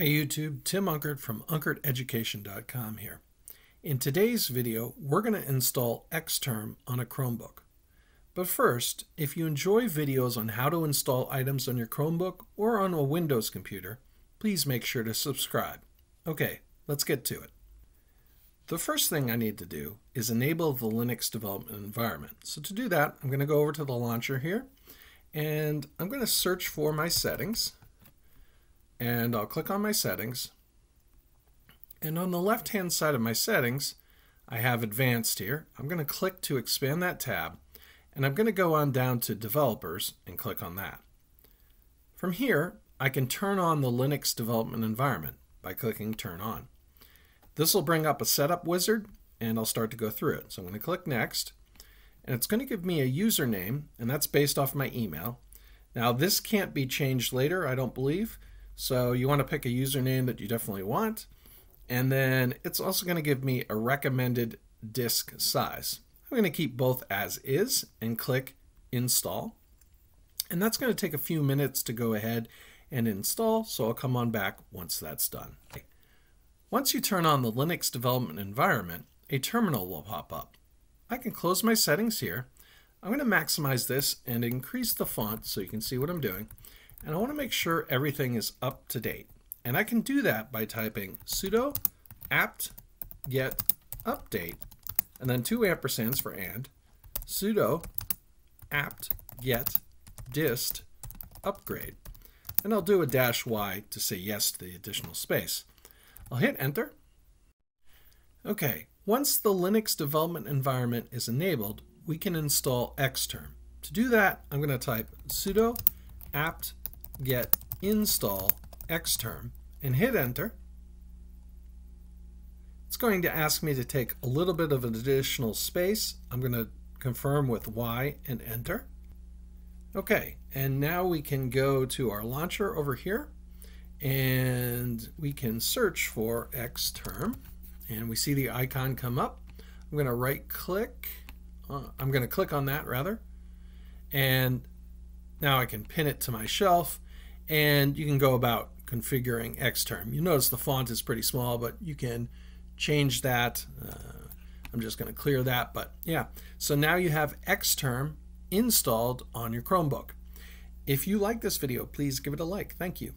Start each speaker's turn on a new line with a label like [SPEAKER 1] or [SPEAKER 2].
[SPEAKER 1] Hi YouTube, Tim Unkert from UnkertEducation.com here. In today's video, we're going to install Xterm on a Chromebook. But first, if you enjoy videos on how to install items on your Chromebook or on a Windows computer, please make sure to subscribe. Okay, let's get to it. The first thing I need to do is enable the Linux development environment. So to do that, I'm going to go over to the launcher here, and I'm going to search for my settings and I'll click on my settings. And on the left hand side of my settings, I have advanced here. I'm going to click to expand that tab and I'm going to go on down to developers and click on that. From here, I can turn on the Linux development environment by clicking turn on. This will bring up a setup wizard and I'll start to go through it. So I'm going to click next and it's going to give me a username and that's based off my email. Now this can't be changed later, I don't believe. So you want to pick a username that you definitely want. And then it's also going to give me a recommended disk size. I'm going to keep both as is and click install. And that's going to take a few minutes to go ahead and install. So I'll come on back once that's done. Once you turn on the Linux development environment, a terminal will pop up. I can close my settings here. I'm going to maximize this and increase the font so you can see what I'm doing. And I want to make sure everything is up to date. And I can do that by typing sudo apt get update and then two ampersands for and sudo apt get dist upgrade. And I'll do a dash y to say yes to the additional space. I'll hit enter. Okay, once the Linux development environment is enabled, we can install Xterm. To do that, I'm going to type sudo apt get install xterm and hit enter, it's going to ask me to take a little bit of an additional space. I'm going to confirm with Y and enter. Okay, and now we can go to our launcher over here and we can search for xterm and we see the icon come up. I'm going to right click, uh, I'm going to click on that rather, and now I can pin it to my shelf and you can go about configuring Xterm. You notice the font is pretty small, but you can change that. Uh, I'm just going to clear that, but yeah. So now you have Xterm installed on your Chromebook. If you like this video, please give it a like. Thank you.